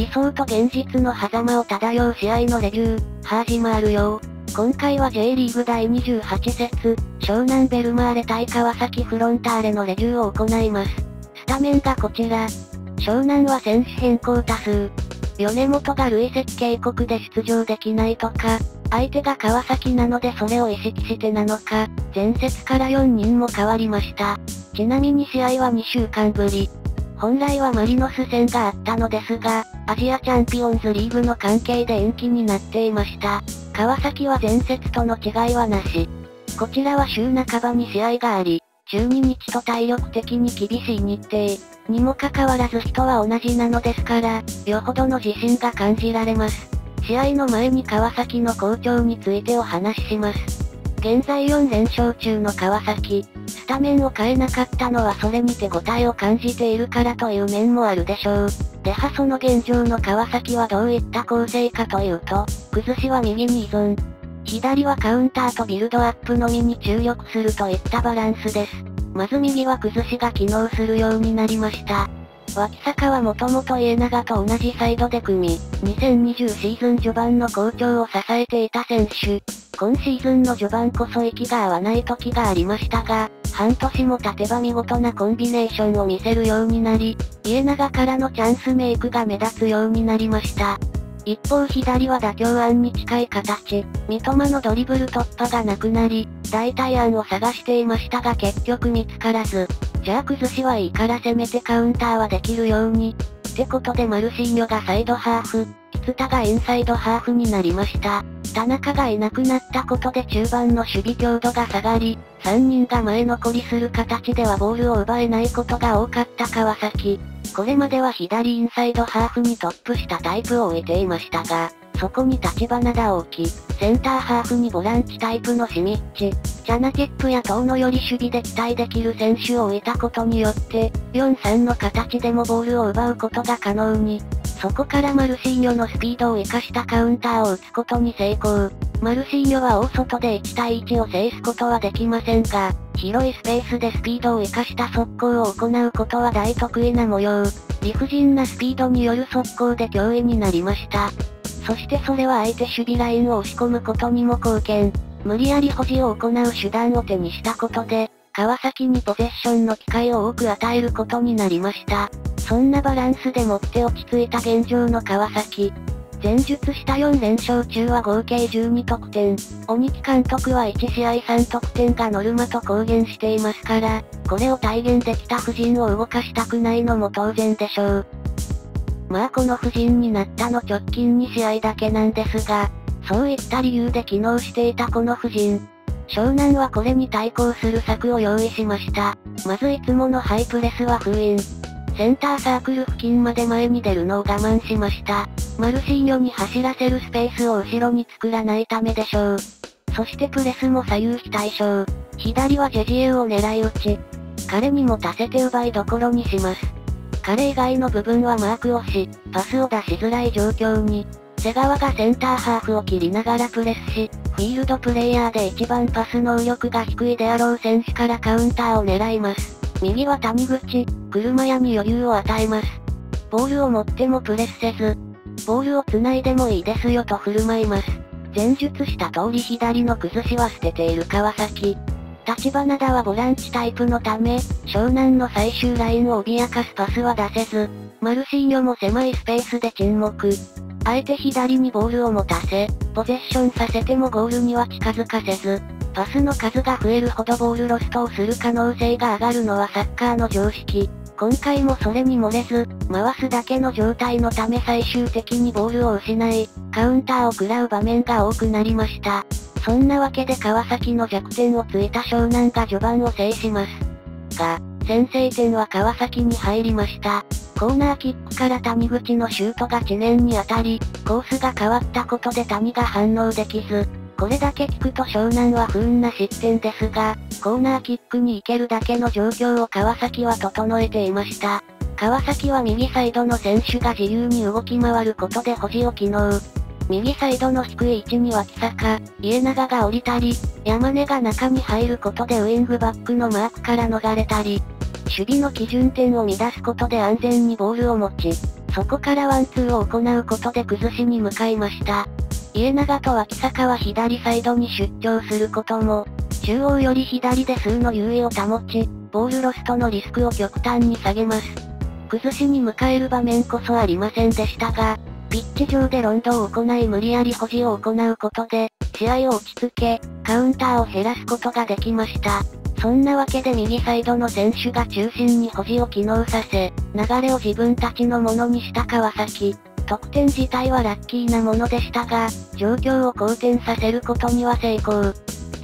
理想と現実の狭間を漂う試合のレビュー、ハージマールよ今回は J リーグ第28節、湘南ベルマーレ対川崎フロンターレのレビューを行います。スタメンがこちら。湘南は選手変更多数。米本が累積警告で出場できないとか、相手が川崎なのでそれを意識してなのか、前節から4人も変わりました。ちなみに試合は2週間ぶり。本来はマリノス戦があったのですが、アジアチャンピオンズリーグの関係で延期になっていました。川崎は前節との違いはなし。こちらは週半ばに試合があり、12日と体力的に厳しい日程、にもかかわらず人は同じなのですから、よほどの自信が感じられます。試合の前に川崎の好調についてお話しします。現在4連勝中の川崎、スタメンを変えなかったのはそれに手応えを感じているからという面もあるでしょう。ではその現状の川崎はどういった構成かというと、崩しは右に依存。左はカウンターとビルドアップのみに注力するといったバランスです。まず右は崩しが機能するようになりました。脇坂はもともと家長と同じサイドで組み、2020シーズン序盤の好調を支えていた選手。今シーズンの序盤こそ息が合わない時がありましたが、半年も経てば見事なコンビネーションを見せるようになり、家長からのチャンスメイクが目立つようになりました。一方左は妥協案に近い形、三笘のドリブル突破がなくなり、代替案を探していましたが結局見つからず、じゃあ崩しはいいから攻めてカウンターはできるように。ってことでマルシーニョがサイドハーフ、キツタがインサイドハーフになりました。田中がいなくなったことで中盤の守備強度が下がり、3人が前残りする形ではボールを奪えないことが多かった川崎。これまでは左インサイドハーフにトップしたタイプを置いていましたが、そこに立花田大き、センターハーフにボランチタイプのシミッチ、チャナティップや遠野より守備で期待できる選手を置いたことによって、4-3の形でもボールを奪うことが可能に、そこからマルシーニョのスピードを活かしたカウンターを打つことに成功。マルシーニョは大外で1対1を制すことはできませんが、広いスペースでスピードを活かした速攻を行うことは大得意な模様。理不尽なスピードによる速攻で脅威になりました。そしてそれは相手守備ラインを押し込むことにも貢献。無理やり保持を行う手段を手にしたことで、川崎にポゼッションの機会を多く与えることになりました。そんなバランスでもって落ち着いた現状の川崎。前述した4連勝中は合計12得点。鬼木監督は1試合3得点がノルマと公言していますから、これを体現できた布陣を動かしたくないのも当然でしょう。まあこの布陣になったの直近2試合だけなんですが、そういった理由で機能していたこの布陣。湘南はこれに対抗する策を用意しました。まずいつものハイプレスは封印。センターサークル付近まで前に出るのを我慢しました。マルシーニョに走らせるスペースを後ろに作らないためでしょう。そしてプレスも左右非対称。左はジェジエウを狙い撃ち。彼に持たせて奪いどころにします。彼以外の部分はマークをし、パスを出しづらい状況に。瀬川がセンターハーフを切りながらプレスし、フィールドプレイヤーで一番パス能力が低いであろう選手からカウンターを狙います。右は谷口、車屋に余裕を与えます。ボールを持ってもプレスせず、ボールを繋いでもいいですよと振る舞います。前述した通り左の崩しは捨てている川崎。立花田はボランチタイプのため、湘南の最終ラインを脅かすパスは出せず、マルシーニョも狭いスペースで沈黙。あえて左にボールを持たせ、ポゼッションさせてもゴールには近づかせず、パスの数が増えるほどボールロストをする可能性が上がるのはサッカーの常識。今回もそれに漏れず、回すだけの状態のため最終的にボールを失い、カウンターを食らう場面が多くなりました。そんなわけで川崎の弱点をついた湘南が序盤を制します。が、先制点は川崎に入りました。コーナーキックから谷口のシュートが知念に当たり、コースが変わったことで谷が反応できず、これだけ聞くと湘南は不運な失点ですが、コーナーキックに行けるだけの状況を川崎は整えていました。川崎は右サイドの選手が自由に動き回ることで保持を機能。右サイドの低い位置に脇坂、家長が降りたり、山根が中に入ることでウイングバックのマークから逃れたり、守備の基準点を乱すことで安全にボールを持ち、そこからワンツーを行うことで崩しに向かいました。家長と脇坂は左サイドに出張することも、中央より左で数の優位を保ち、ボールロストのリスクを極端に下げます。崩しに迎える場面こそありませんでしたが、ピッチ上でロンドを行い無理やり保持を行うことで、試合を落ち着け、カウンターを減らすことができました。そんなわけで右サイドの選手が中心に保持を機能させ、流れを自分たちのものにした川崎。得点自体はラッキーなものでしたが、状況を好転させることには成功。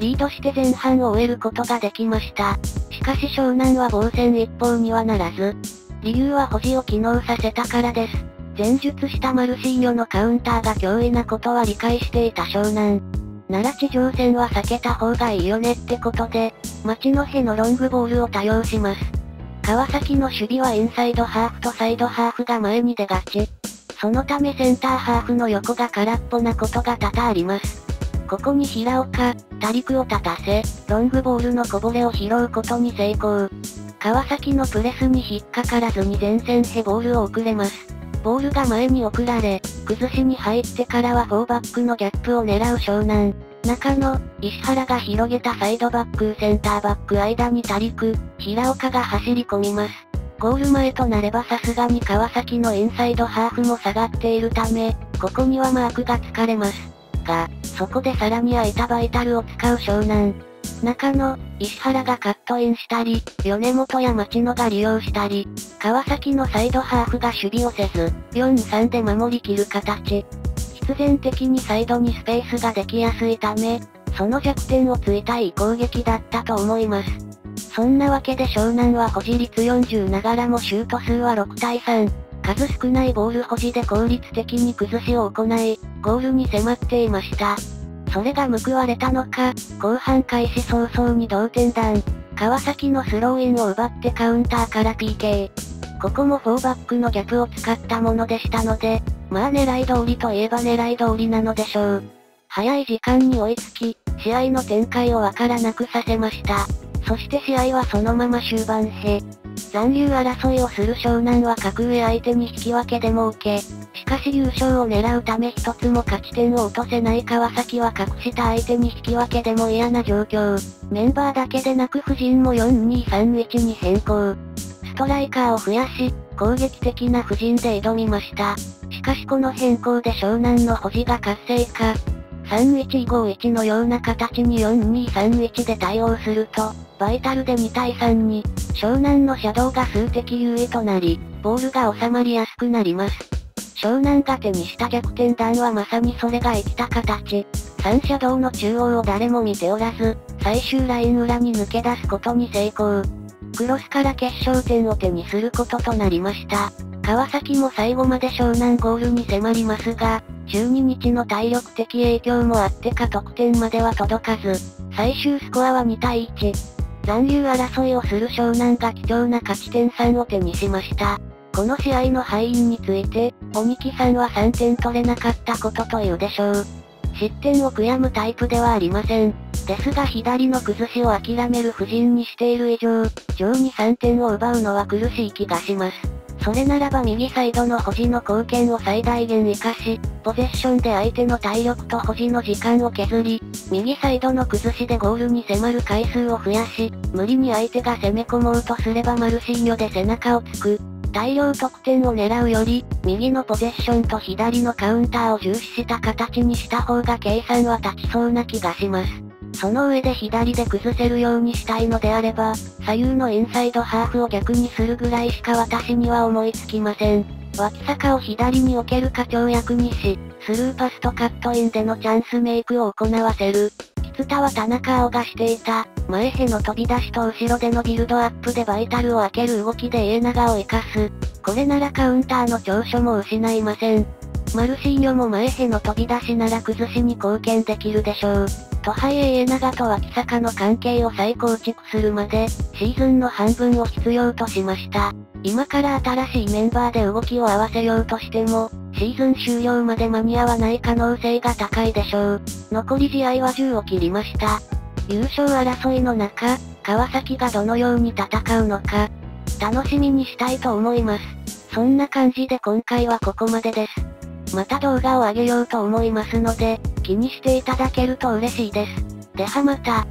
リードして前半を終えることができました。しかし湘南は防戦一方にはならず。理由は保持を機能させたからです。前述したマルシーニョのカウンターが脅威なことは理解していた湘南。奈良地上戦は避けた方がいいよねってことで、町のへのロングボールを多用します。川崎の守備はインサイドハーフとサイドハーフが前に出がち。そのためセンターハーフの横が空っぽなことが多々あります。ここに平岡、タリクを立たせ、ロングボールのこぼれを拾うことに成功。川崎のプレスに引っかからずに前線へボールを送れます。ボールが前に送られ、崩しに入ってからは4バックのギャップを狙う湘南。中野、石原が広げたサイドバックセンターバック間にタリク、平岡が走り込みます。ゴール前となればさすがに川崎のインサイドハーフも下がっているため、ここにはマークが疲れます。が、そこでさらに空いたバイタルを使う湘南。中野、石原がカットインしたり、米本や町野が利用したり、川崎のサイドハーフが守備をせず、4-3で守りきる形。必然的にサイドにスペースができやすいため、その弱点をついたいい攻撃だったと思います。そんなわけで湘南は保持率40ながらもシュート数は6対3。数少ないボール保持で効率的に崩しを行い、ゴールに迫っていました。それが報われたのか、後半開始早々に同点弾。川崎のスローインを奪ってカウンターから PK。ここも4バックのギャップを使ったものでしたので、まあ狙い通りといえば狙い通りなのでしょう。早い時間に追いつき、試合の展開をわからなくさせました。そして試合はそのまま終盤へ。残留争いをする湘南は格上相手に引き分けでも受け、しかし優勝を狙うため一つも勝ち点を落とせない川崎は格下相手に引き分けでも嫌な状況。メンバーだけでなく夫人も4231に変更。ストライカーを増やし、攻撃的な布陣で挑みました。しかしこの変更で湘南の保持が活性化。3151のような形に4231で対応すると、バイタルで2対3に、湘南のシャドウが数的優位となり、ボールが収まりやすくなります。湘南が手にした逆転弾はまさにそれが生きた形。三車道の中央を誰も見ておらず、最終ライン裏に抜け出すことに成功。クロスから決勝点を手にすることとなりました。川崎も最後まで湘南ゴールに迫りますが、12日の体力的影響もあってか得点までは届かず、最終スコアは2対1。残留争いをする湘南が貴重な勝ち点3を手にしました。この試合の敗因について、鬼木さんは3点取れなかったことと言うでしょう。失点を悔やむタイプではありません。ですが左の崩しを諦める布陣にしている以上、上に3点を奪うのは苦しい気がします。それならば右サイドの保持の貢献を最大限活かし、ポゼッションで相手の体力と保持の時間を削り、右サイドの崩しでゴールに迫る回数を増やし、無理に相手が攻め込もうとすればマルシーニョで背中をつく。大量得点を狙うより、右のポゼッションと左のカウンターを重視した形にした方が計算は立ちそうな気がします。その上で左で崩せるようにしたいのであれば、左右のインサイドハーフを逆にするぐらいしか私には思いつきません。脇坂を左に置けるか跳躍にし、スルーパスとカットインでのチャンスメイクを行わせる。津田は田中青がしていた、前への飛び出しと後ろでのビルドアップでバイタルを開ける動きで家長を生かす。これならカウンターの長所も失いません。マルシーニョも前への飛び出しなら崩しに貢献できるでしょう。とはいえ家長と脇坂の関係を再構築するまで、シーズンの半分を必要としました。今から新しいメンバーで動きを合わせようとしても、シーズン終了まで間に合わない可能性が高いでしょう。残り試合は10を切りました。優勝争いの中、川崎がどのように戦うのか、楽しみにしたいと思います。そんな感じで今回はここまでです。また動画を上げようと思いますので、気にしていただけると嬉しいです。ではまた。